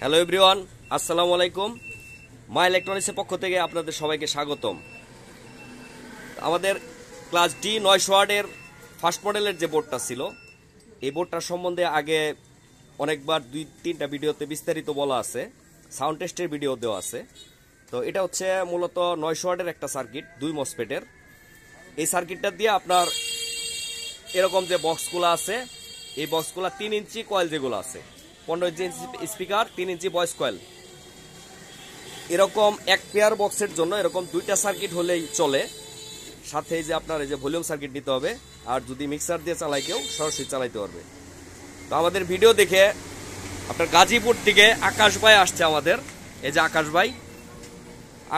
Hello everyone আসসালামু আলাইকুম মা ইলেকট্রনিক্সের পক্ষ থেকে আপনাদের সবাইকে স্বাগতম। আমাদের ক্লাস ডি নয়শো ওয়ার্ডের ফার্স্ট মডেলের যে বোর্ডটা ছিল, এই বোর্ডটার সম্বন্ধে আগে অনেকবার দুই, তিনটা ভিডিওতে বিস্তারিত বলা আছে সাউন্ড টেস্টের ভিডিও দেওয়া আছে। তো এটা হচ্ছে মূলত নয়শো ওয়ার্ডের একটা সার্কিট দুই মসপেটের এই সার্কিটটা দিয়ে আপনার এরকম যে বক্সগুলো আছে, এই বক্সগুলো তিন ইঞ্চি কয়েল যেগুলো আছে পনেরো ইঞ্চি স্পিকার, তিন ইঞ্চি ভয়েস কয়েল এরকম এক পেয়ার বক্সের জন্য এরকম দুইটা সার্কিট হলেই চলে। সাথে যে আপনার এই যে ভলিউম সার্কিট নিতে হবে, আর যদি মিক্সার দিয়ে চালাই কেউ, সরাসরি চালাইতে পারবে। তো আমাদের ভিডিও দেখে আপনার গাজীপুর থেকে আকাশ ভাই আসছে আমাদের। এই যে আকাশ ভাই,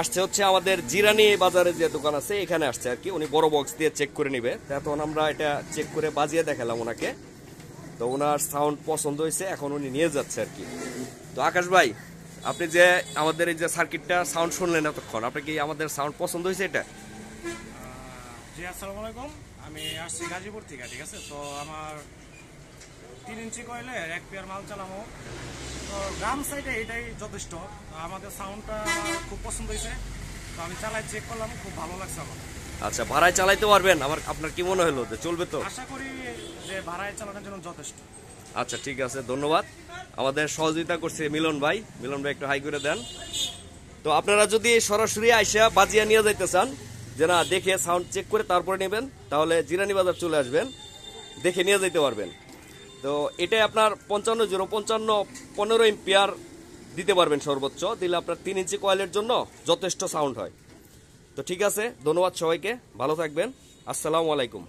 আসছে হচ্ছে আমাদের জিরানি বাজারে যে দোকান আছে, এখানে আসছে আর কি। উনি বড় বক্স দিয়ে চেক করে নিবে। তো এখন আমরা এটা চেক করে বাজিয়ে দেখালাম ওনাকে। তো ওনার সাউন্ড পছন্দ হয়েছে এখন উনি নিয়ে যাচ্ছে আর কি। তো আকাশ ভাই আপনি যে আমাদের এই যে সার্কিটটা সাউন্ড শুনলেন এতক্ষণ আপনি কি আমাদের সাউন্ড পছন্দ হয়েছে এটা? জি আসসালামু আলাইকুম। আমি আসছি গাজীপুর থেকে ঠিক আছে? তো আমার তিন ইঞ্চি কয়েলে এক পেয়ার মাল চালামো। তো গ্রাম সাইডে এটাই যথেষ্ট। আমাদের সাউন্ডটা খুব পছন্দ হয়েছে। তো আমি চালাই চেক করলাম খুব ভালো লাগছে আমার। আচ্ছা ভাড়ায় চালাইতে পারবেন? আমার আপনার কি মনে হলো যে চলবে তো? আশা করি যে ভাড়ায় চালানোর জন্য যথেষ্ট। আচ্ছা ঠিক আছে, ধন্যবাদ। আমাদের সহযোগিতা করছে মিলন ভাই। মিলন ভাই একটু হাই করে দেন। তো আপনারা যদি সরাসরি আইসা বাজিয়া নিয়ে যাইতে চান, যে না, দেখে সাউন্ড চেক করে তারপরে নেবেন, তাহলে জিরানি বাজার চলে আসবেন, দেখে নিয়ে যাইতে পারবেন। তো এটাই আপনার পঞ্চান্ন জিরো, পঞ্চান্ন, পনেরো এম্পিয়ার দিতে পারবেন সর্বোচ্চ, দিলে আপনার তিন ইঞ্চি কয়েলের জন্য যথেষ্ট সাউন্ড হয়। তো ঠিক আছে, ধন্যবাদ সবাইকে, ভালো থাকবেন। আসসালামু আলাইকুম।